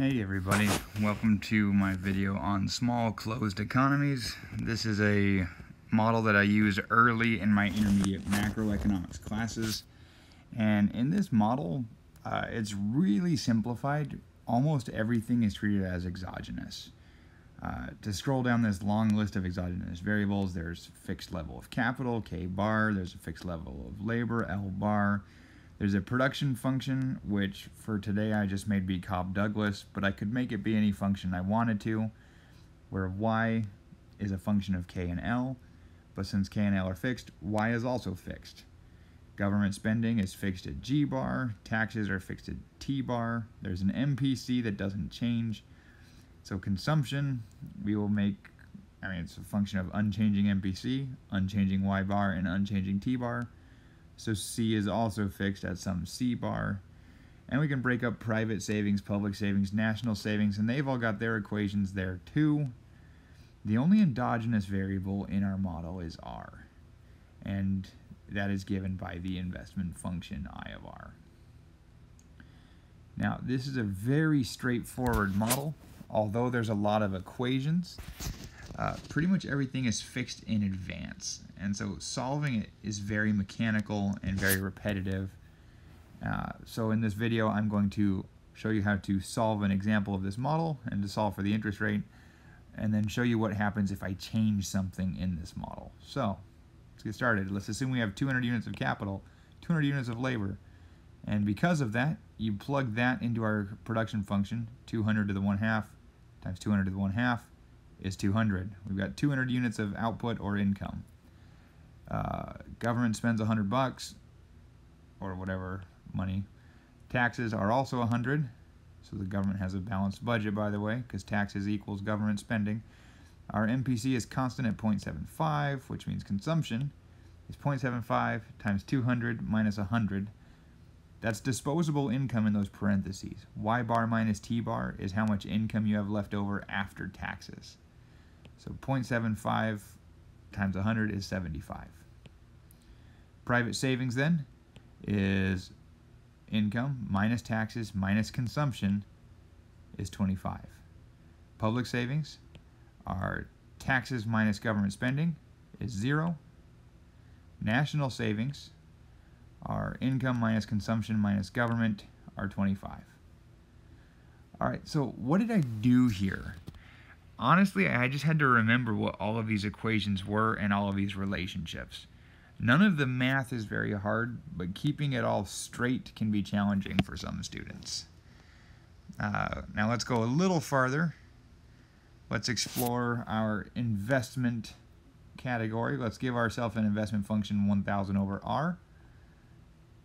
Hey everybody, welcome to my video on small closed economies. This is a model that I used early in my intermediate macroeconomics classes. And in this model, uh, it's really simplified. Almost everything is treated as exogenous. Uh, to scroll down this long list of exogenous variables, there's a fixed level of capital, K bar, there's a fixed level of labor, L bar, there's a production function, which for today I just made be Cobb Douglas, but I could make it be any function I wanted to, where y is a function of k and l, but since k and l are fixed, y is also fixed. Government spending is fixed at g bar, taxes are fixed at t bar, there's an MPC that doesn't change, so consumption, we will make, I mean it's a function of unchanging MPC, unchanging y bar, and unchanging t bar, so C is also fixed at some C bar. And we can break up private savings, public savings, national savings, and they've all got their equations there too. The only endogenous variable in our model is R, and that is given by the investment function I of R. Now, this is a very straightforward model, although there's a lot of equations. Uh, pretty much everything is fixed in advance. And so solving it is very mechanical and very repetitive. Uh, so in this video, I'm going to show you how to solve an example of this model and to solve for the interest rate, and then show you what happens if I change something in this model. So let's get started. Let's assume we have 200 units of capital, 200 units of labor, and because of that, you plug that into our production function, 200 to the 1 half times 200 to the 1 half, is 200. We've got 200 units of output or income. Uh, government spends 100 bucks or whatever money. Taxes are also 100. So the government has a balanced budget, by the way, because taxes equals government spending. Our MPC is constant at 0.75, which means consumption is 0.75 times 200 minus 100. That's disposable income in those parentheses. Y bar minus T bar is how much income you have left over after taxes. So 0.75 times 100 is 75. Private savings then is income minus taxes minus consumption is 25. Public savings are taxes minus government spending is 0. National savings are income minus consumption minus government are 25. All right, so what did I do here? Honestly, I just had to remember what all of these equations were and all of these relationships. None of the math is very hard, but keeping it all straight can be challenging for some students. Uh, now let's go a little farther. Let's explore our investment category. Let's give ourselves an investment function 1000 over R.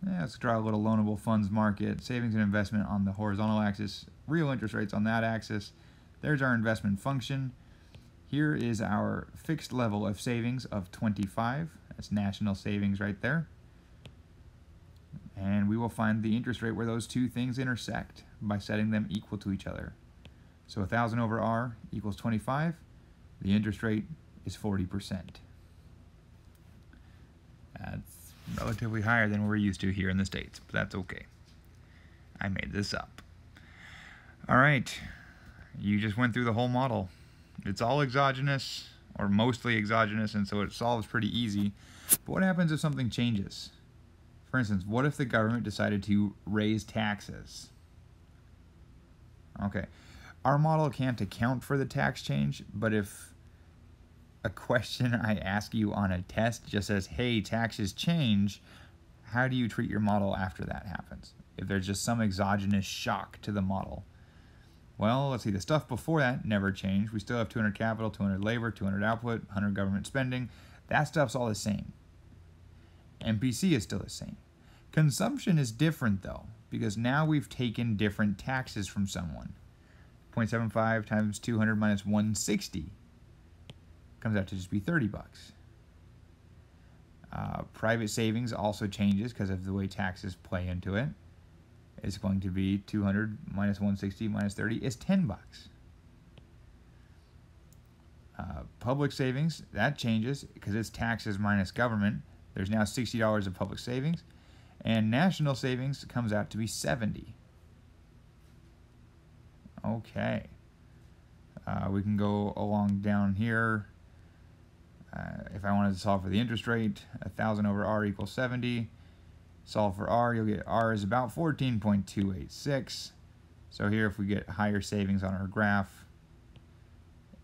Yeah, let's draw a little loanable funds market, savings and investment on the horizontal axis, real interest rates on that axis, there's our investment function. Here is our fixed level of savings of 25. That's national savings right there. And we will find the interest rate where those two things intersect by setting them equal to each other. So 1,000 over R equals 25. The interest rate is 40%. That's relatively higher than we're used to here in the States, but that's okay. I made this up. All right, you just went through the whole model. It's all exogenous, or mostly exogenous, and so it solves pretty easy. But what happens if something changes? For instance, what if the government decided to raise taxes? Okay, our model can't account for the tax change, but if a question I ask you on a test just says, hey, taxes change, how do you treat your model after that happens? If there's just some exogenous shock to the model. Well, let's see, the stuff before that never changed. We still have 200 capital, 200 labor, 200 output, 100 government spending. That stuff's all the same. MPC is still the same. Consumption is different though, because now we've taken different taxes from someone. 0.75 times 200 minus 160 comes out to just be 30 bucks. Uh, private savings also changes because of the way taxes play into it is going to be 200 minus 160 minus 30 is 10 bucks. Uh, public savings, that changes because it's taxes minus government. There's now $60 of public savings. And national savings comes out to be 70. Okay. Uh, we can go along down here. Uh, if I wanted to solve for the interest rate, 1,000 over R equals 70. Solve for R, you'll get R is about 14.286. So here, if we get higher savings on our graph,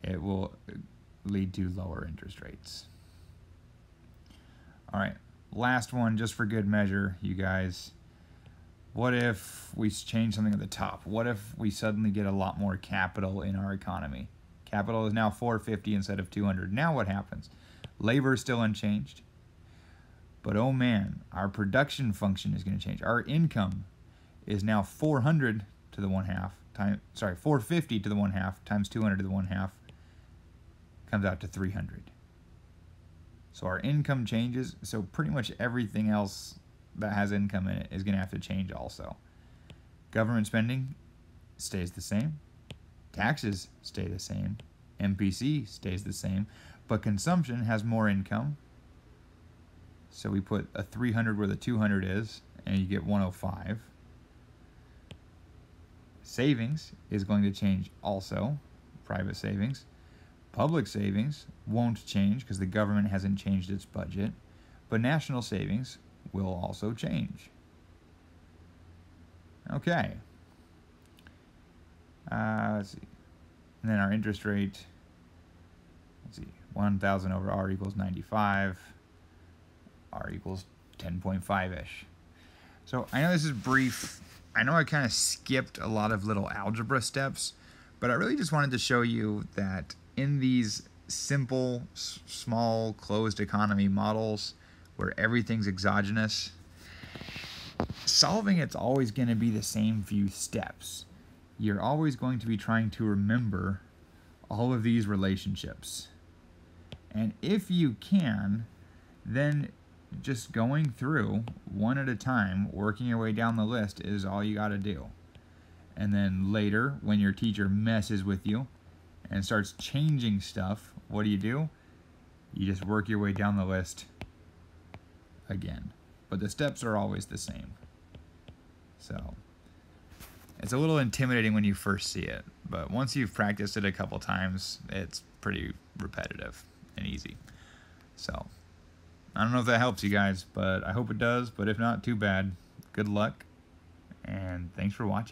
it will lead to lower interest rates. All right, last one, just for good measure, you guys. What if we change something at the top? What if we suddenly get a lot more capital in our economy? Capital is now 450 instead of 200. Now what happens? Labor is still unchanged. But oh man, our production function is going to change. Our income is now 400 to the one half time sorry 450 to the one half times 200 to the one half comes out to 300 so our income changes. So pretty much everything else that has income in it is going to have to change also. Government spending stays the same. Taxes stay the same. MPC stays the same. But consumption has more income so we put a 300 where the 200 is and you get 105 Savings is going to change also, private savings. Public savings won't change because the government hasn't changed its budget, but national savings will also change. Okay. Uh, let's see. And then our interest rate, let's see, 1,000 over R equals 95. R equals 10.5-ish. So I know this is brief I know I kind of skipped a lot of little algebra steps, but I really just wanted to show you that in these simple, small, closed economy models where everything's exogenous, solving it's always going to be the same few steps. You're always going to be trying to remember all of these relationships. And if you can, then just going through one at a time, working your way down the list is all you got to do. And then later, when your teacher messes with you and starts changing stuff, what do you do? You just work your way down the list again. But the steps are always the same. So it's a little intimidating when you first see it, but once you've practiced it a couple times, it's pretty repetitive and easy. So I don't know if that helps you guys, but I hope it does. But if not, too bad. Good luck, and thanks for watching.